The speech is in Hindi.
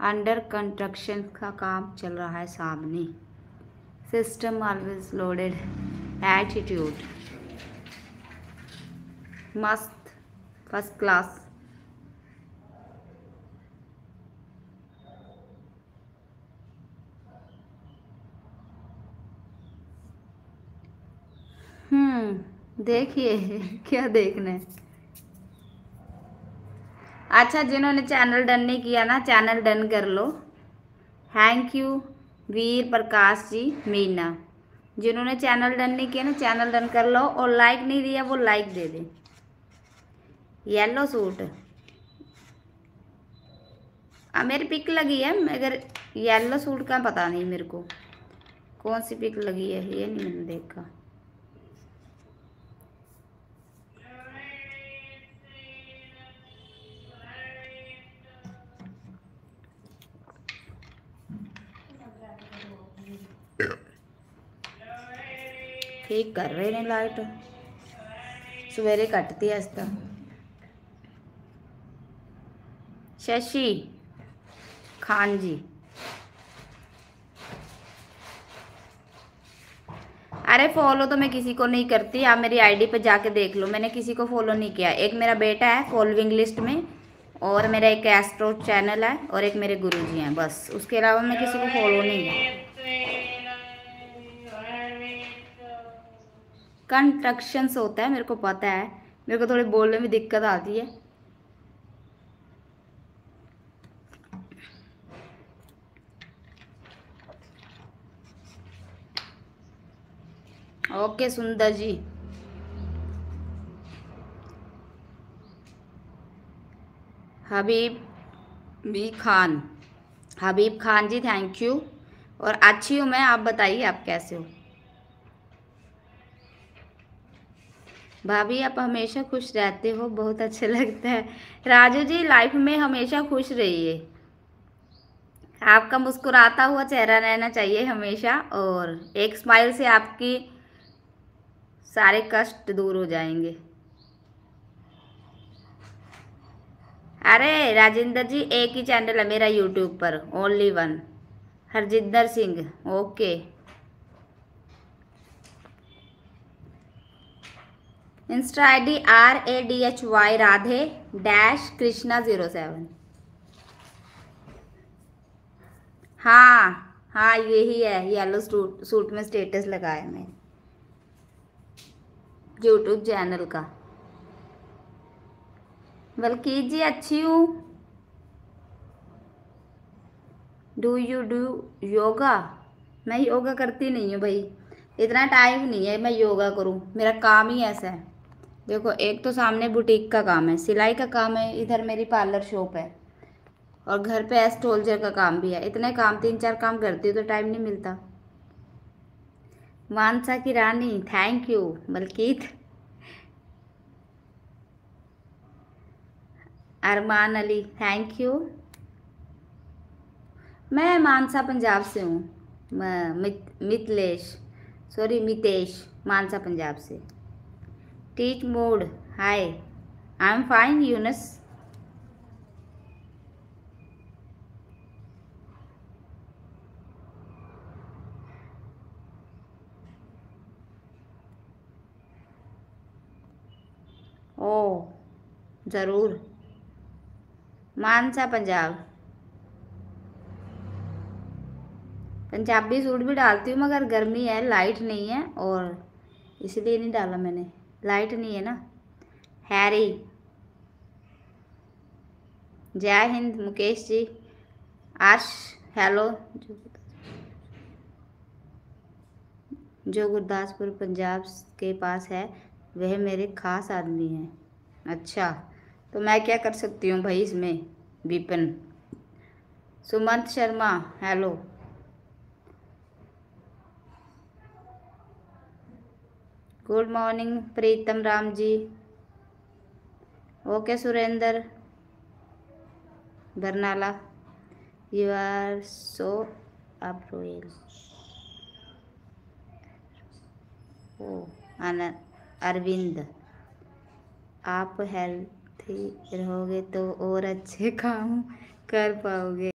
अंडर कंस्ट्रक्शन का काम चल रहा है सामने। System always loaded. एटीट्यूड मस्त। फ़र्स्ट क्लास हम्म देखिए, क्या देखना है? अच्छा जिन्होंने चैनल डन नहीं किया ना चैनल डन कर लो। Thank you Veer Prakash ji, Meena. जिन्होंने चैनल डन नहीं किया ना चैनल डन कर लो और लाइक नहीं दिया, वो लाइक दे दे। येलो सूट आ, मेरी पिक लगी है, मगर येलो सूट का पता नहीं मेरे को। कौन सी पिक लगी है, ये नहीं मैंने देखा। ठीक कर रहे लाइट। सवेरे कटती है इसका शशि, खान जी। अरे फॉलो तो मैं किसी को नहीं करती, आप मेरी आईडी पे जाके देख लो। मैंने किसी को फॉलो नहीं किया। एक मेरा बेटा है फॉलोइंग लिस्ट में, और मेरा एक एस्ट्रो चैनल है, और एक मेरे गुरुजी हैं, बस। उसके अलावा मैं किसी को फॉलो नहीं। किया कंस्ट्रक्शंस होता है, मेरे को पता है। मेरे को थोड़ी बोलने में दिक्कत आती है। Okay, Sundar ji. Habib B Khan. Habib Khan ji thank you और अच्छी हूँ मैं, आप बताइए, आप कैसे हो? भाभी, आप हमेशा खुश रहते हो, बहुत अच्छा लगता है। राजू जी लाइफ में हमेशा खुश रहिए। आपका मुस्कुराता हुआ चेहरा रहना चाहिए हमेशा, और एक स्माइल से आपकी सारे कष्ट दूर हो जाएँगे। अरे, राजेंद्र जी, एक ही चैनल है मेरा यूट्यूब पर only one Harjinder Singh okay insta I D R A D H Y Radhe dash Krishna zero seven हाँ हाँ यही है येलो सूट सूट में स्टेटस लगाया मैं यूट्यूब चैनल का। बल्कि जी, अच्छी हूँ। डू यू डू योगा मैं योगा करती नहीं हूँ भाई। इतना टाइम नहीं है, मैं योगा करूँ। मेरा काम ही ऐसा है। देखो एक तो सामने बुटीक का काम है सिलाई का काम है इधर मेरी पार्लर शॉप है। और घर पे एस्ट्रोलजर का काम भी है। इतने काम तीन चार काम करती हूँ तो टाइम नहीं मिलता। मानसा की रानी thank you Malkit. Arman Ali thank you मैं मानसा पंजाब से हूँ। मित, मितलेश सॉरी मितेश मानसा पंजाब से। Teach mode hi I am fine Yunus ओ ज़रूर। मानसा पंजाब। पंजाबी सूट भी डालती हूँ, मगर गर्मी है लाइट नहीं है, और इसलिए नहीं डाला मैंने। लाइट नहीं है ना? हैरी। जय हिंद, मुकेश जी। आर्श हेलो। जो गुरदासपुर, पंजाब के पास है, वह मेरे खास आदमी हैं। अच्छा तो मैं क्या कर सकती हूँ भाई इसमें? Vipin. Sumant Sharma, hello. Good morning Pritam Ram ji okay Surendra Barnala you are so अप्रोयल Arvind आप हेल्थी रहोगे तो और अच्छे काम कर पाओगे।